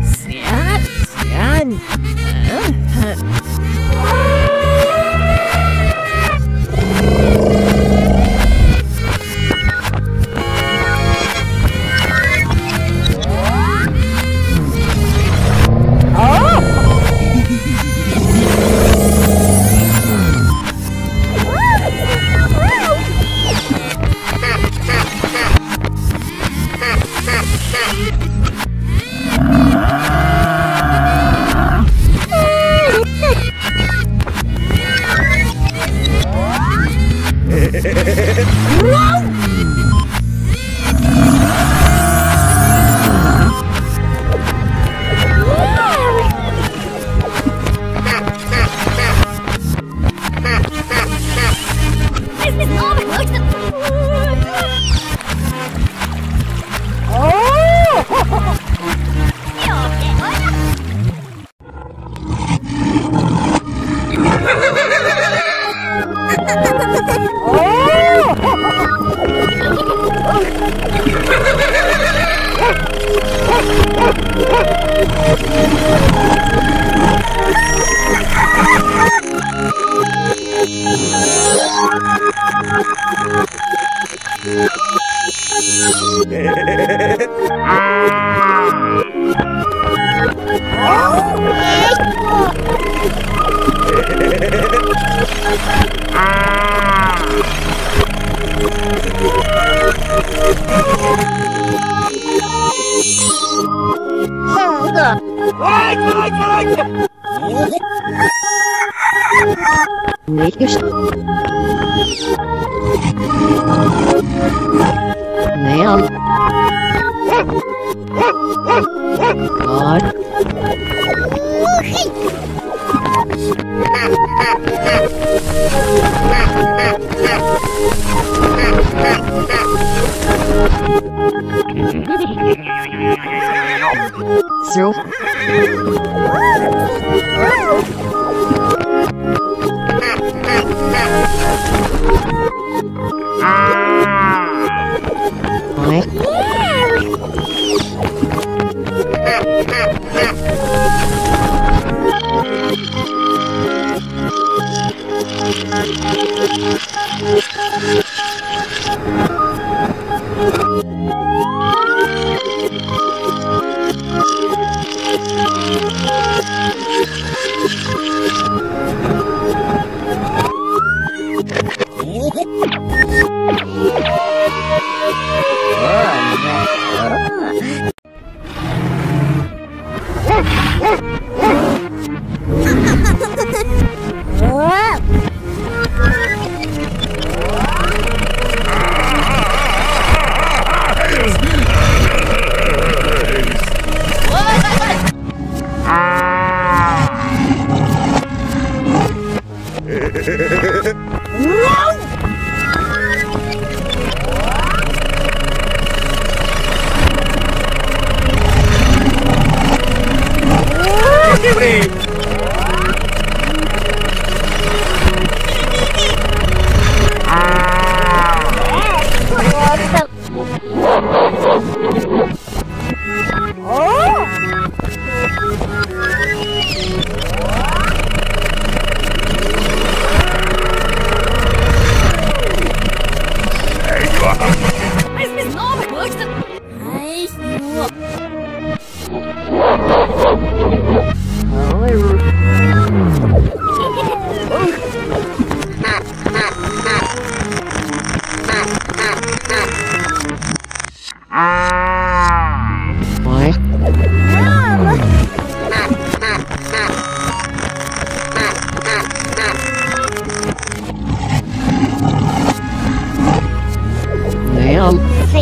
Sen, sen. Uh, ¡No! Oh! Make yourself. Nail. God. Zero. Thank ah.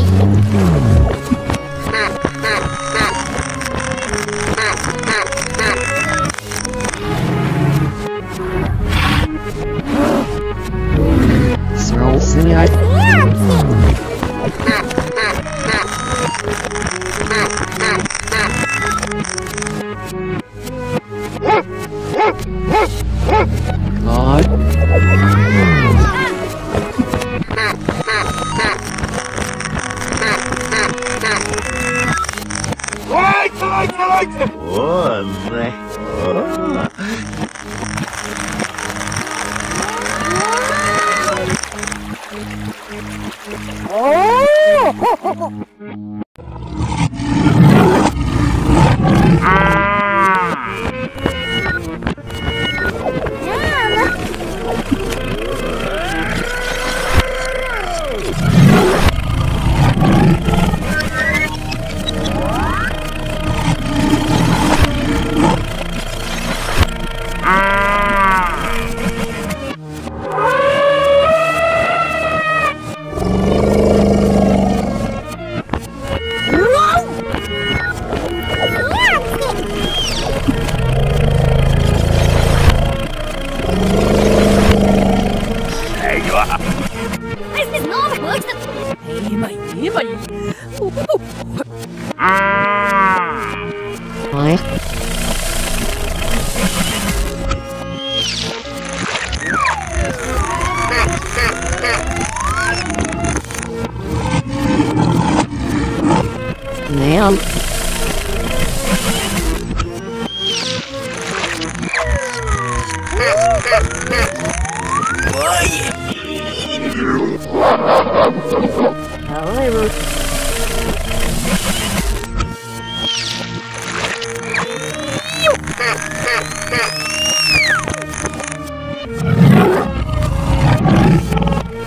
feet. Ha ha ha! Right. Ma'am. Boy.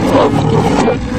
Oh, my God.